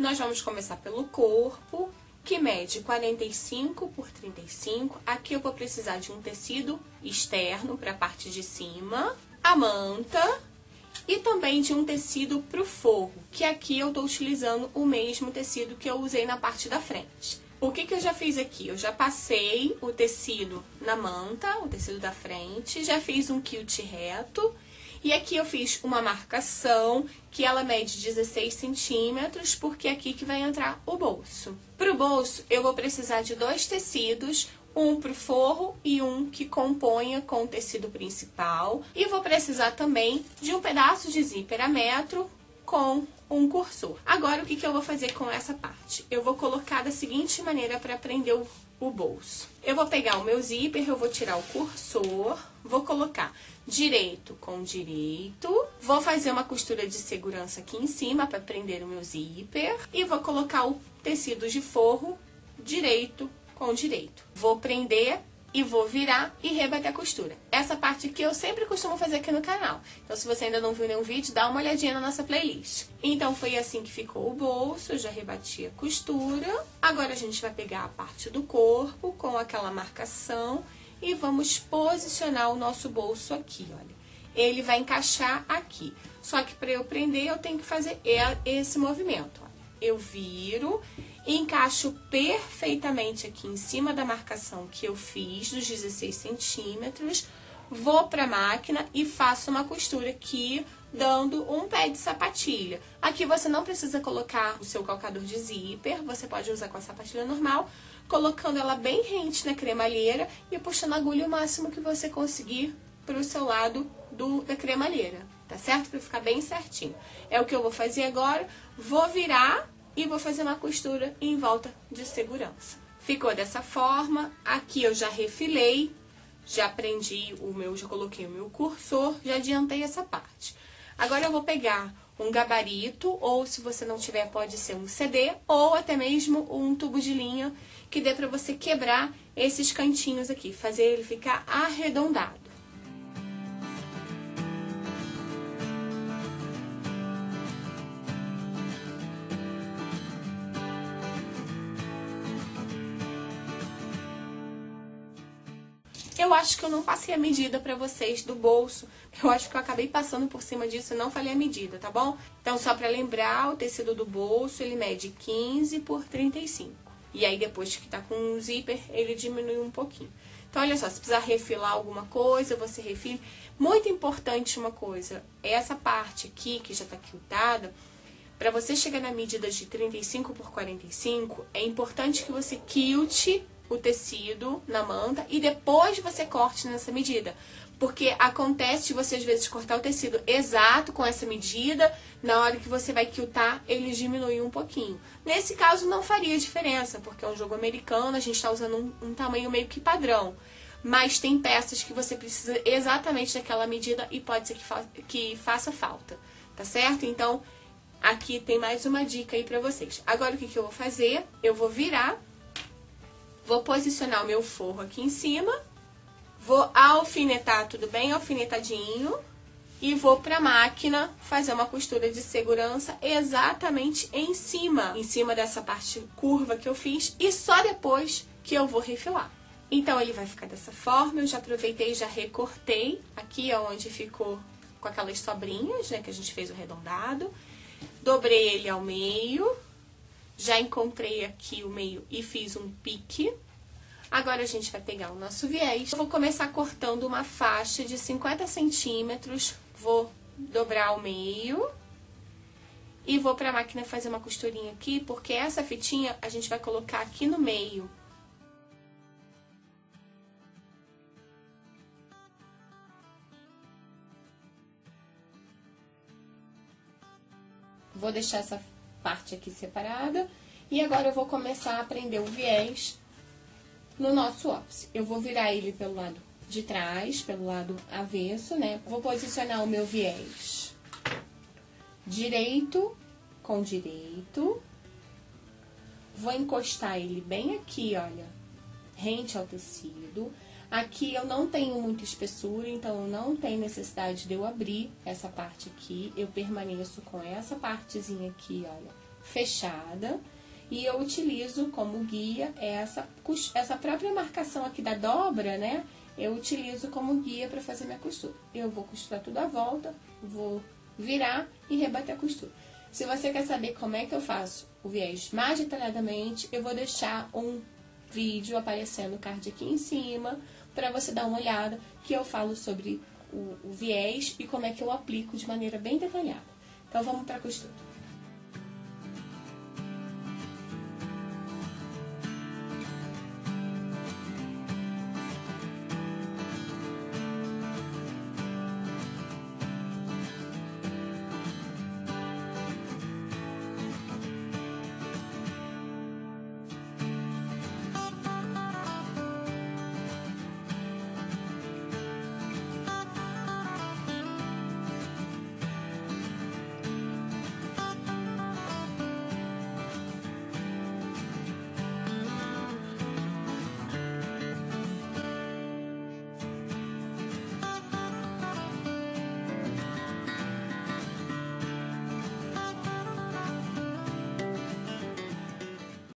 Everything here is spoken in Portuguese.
Nós vamos começar pelo corpo, que mede 45 por 35. Aqui eu vou precisar de um tecido externo para a parte de cima, a manta e também de um tecido para o forro, que aqui eu estou utilizando o mesmo tecido que eu usei na parte da frente. O que, que eu já fiz aqui? Eu já passei o tecido na manta, o tecido da frente, já fiz um quilt reto e aqui eu fiz uma marcação que ela mede 16 centímetros, porque é aqui que vai entrar o bolso. Para o bolso, eu vou precisar de dois tecidos, um para o forro e um que componha com o tecido principal. E vou precisar também de um pedaço de zíper a metro com um cursor. Agora, o que, que eu vou fazer com essa parte? Eu vou colocar da seguinte maneira para prender o, o bolso. Eu vou pegar o meu zíper, eu vou tirar o cursor, vou colocar direito com direito, vou fazer uma costura de segurança aqui em cima para prender o meu zíper e vou colocar o tecido de forro direito com direito. Vou prender e vou virar e rebater a costura. Essa parte aqui eu sempre costumo fazer aqui no canal. Então, se você ainda não viu nenhum vídeo, dá uma olhadinha na nossa playlist. Então, foi assim que ficou o bolso, eu já rebati a costura. Agora, a gente vai pegar a parte do corpo com aquela marcação e vamos posicionar o nosso bolso aqui, olha. Ele vai encaixar aqui. Só que para eu prender, eu tenho que fazer esse movimento, olha. Eu viro encaixo perfeitamente aqui em cima da marcação que eu fiz dos 16 centímetros, vou para a máquina e faço uma costura aqui, dando um pé de sapatilha. Aqui você não precisa colocar o seu calcador de zíper, você pode usar com a sapatilha normal, colocando ela bem rente na cremalheira e puxando a agulha o máximo que você conseguir para o seu lado do, da cremalheira, tá certo? Para ficar bem certinho. É o que eu vou fazer agora, vou virar e vou fazer uma costura em volta de segurança. Ficou dessa forma, aqui eu já refilei, já prendi o meu, já coloquei o meu cursor, já adiantei essa parte. Agora eu vou pegar um gabarito, ou se você não tiver, pode ser um CD, ou até mesmo um tubo de linha, que dê pra você quebrar esses cantinhos aqui, fazer ele ficar arredondado. Eu acho que eu não passei a medida pra vocês do bolso. Eu acho que eu acabei passando por cima disso e não falei a medida, tá bom? Então, só pra lembrar, o tecido do bolso, ele mede 15 por 35. E aí, depois que tá com um zíper, ele diminui um pouquinho. Então, olha só, se precisar refilar alguma coisa, você refile. Muito importante uma coisa, essa parte aqui, que já tá quiltada, para você chegar na medida de 35 por 45, é importante que você quilte o tecido na manta e depois você corte nessa medida. Porque acontece de você às vezes cortar o tecido exato com essa medida, na hora que você vai quiltar, ele diminui um pouquinho. Nesse caso não faria diferença, porque é um jogo americano, a gente está usando um, um tamanho meio que padrão. Mas tem peças que você precisa exatamente daquela medida e pode ser que, fa que faça falta, tá certo? Então, aqui tem mais uma dica aí pra vocês. Agora, o que, que eu vou fazer? Eu vou virar Vou posicionar o meu forro aqui em cima, vou alfinetar tudo bem? Alfinetadinho. E vou pra máquina fazer uma costura de segurança exatamente em cima, em cima dessa parte curva que eu fiz e só depois que eu vou refilar. Então, ele vai ficar dessa forma, eu já aproveitei e já recortei. Aqui onde ficou com aquelas sobrinhas, né, que a gente fez o arredondado. Dobrei ele ao meio, já encontrei aqui o meio e fiz um pique. Agora, a gente vai pegar o nosso viés. Eu vou começar cortando uma faixa de 50 centímetros. Vou dobrar ao meio. E vou pra máquina fazer uma costurinha aqui, porque essa fitinha a gente vai colocar aqui no meio. Vou deixar essa parte aqui separada. E agora eu vou começar a prender o viés no nosso ópice. Eu vou virar ele pelo lado de trás, pelo lado avesso, né? Vou posicionar o meu viés direito com direito. Vou encostar ele bem aqui, olha, rente ao tecido. Aqui eu não tenho muita espessura, então não tem necessidade de eu abrir essa parte aqui. Eu permaneço com essa partezinha aqui, olha, fechada e eu utilizo como guia essa, essa própria marcação aqui da dobra, né? Eu utilizo como guia para fazer minha costura. Eu vou costurar tudo à volta, vou virar e rebater a costura. Se você quer saber como é que eu faço o viés mais detalhadamente, eu vou deixar um vídeo aparecendo o card aqui em cima para você dar uma olhada que eu falo sobre o, o viés e como é que eu aplico de maneira bem detalhada. Então vamos para a costura.